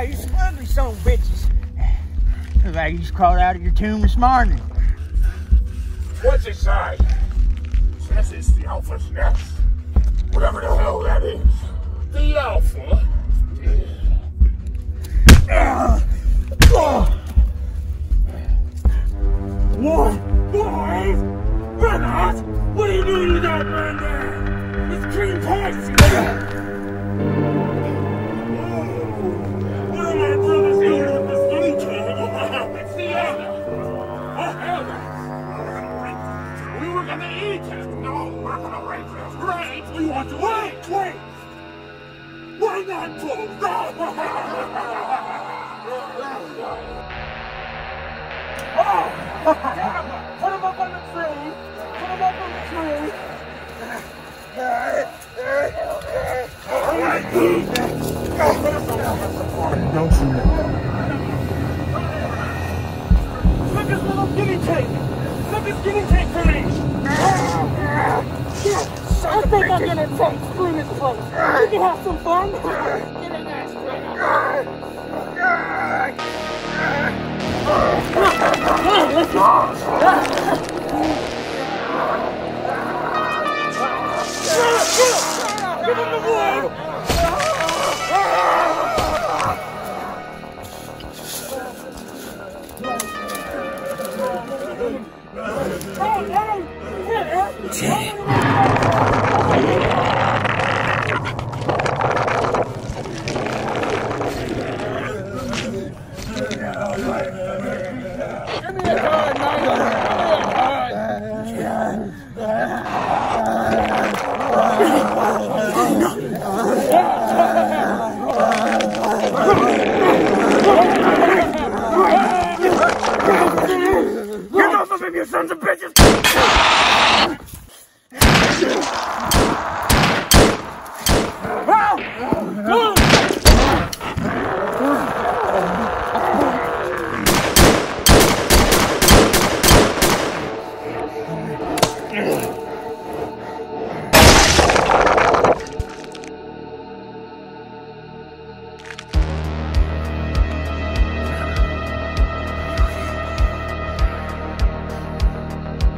Looks like you just crawled out of your tomb this morning. What's it say? Says it's the Alpha's nest. Whatever the hell that is. The Alpha? What? Boys? Renat? What are you doing with that man there? It's clean poison! Gonna eat him. No, we're gonna rape him. Rape? We want to wait, wait. Why not oh, Put him up on the tree. Put him up on the tree. Don't you Look his little guinea pig. Look his guinea pig for me. I think I'm gonna take Splinter's place. We can have some fun. Sons of bitches!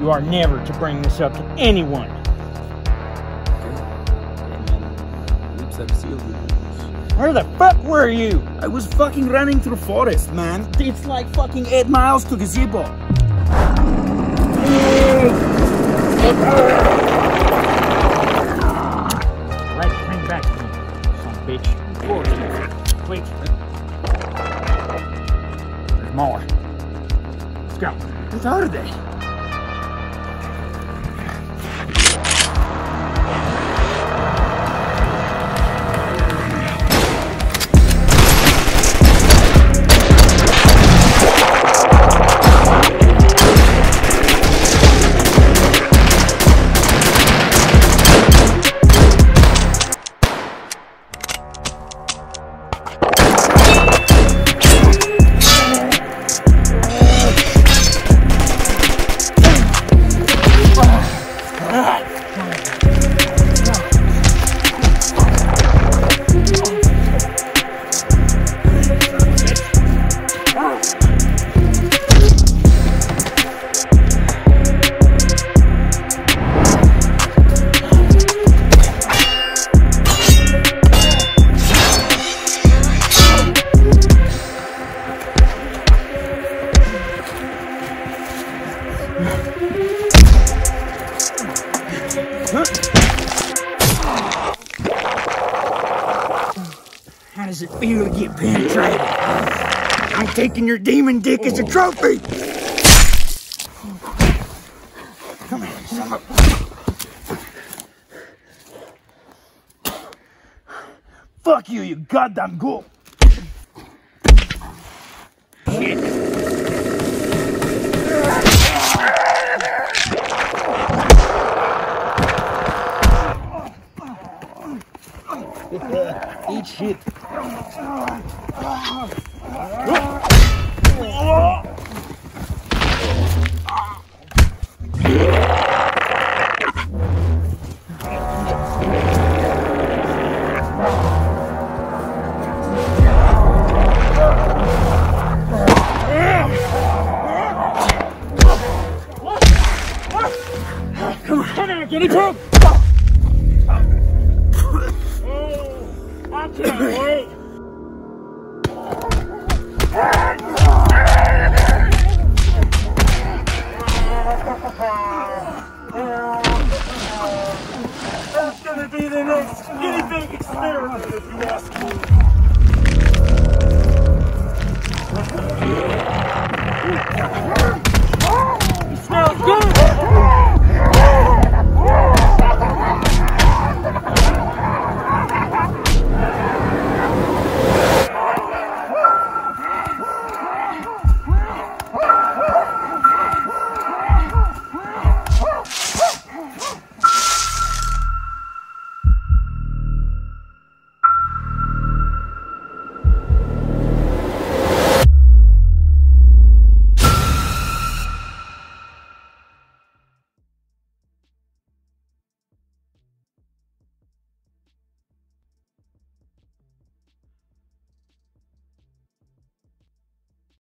You are never to bring this up to anyone. Where the fuck were you? I was fucking running through forest, man. It's like fucking eight miles to gazebo. Right, bring back to me, son bitch. Wait. There's more. Let's go. What are they? How does it feel to get penetrated? I'm taking your demon dick as a trophy. Come here, son Fuck you, you goddamn ghoul. Get Trump! oh, I can't wait. That's gonna be the next guinea pig experiment if you ask me.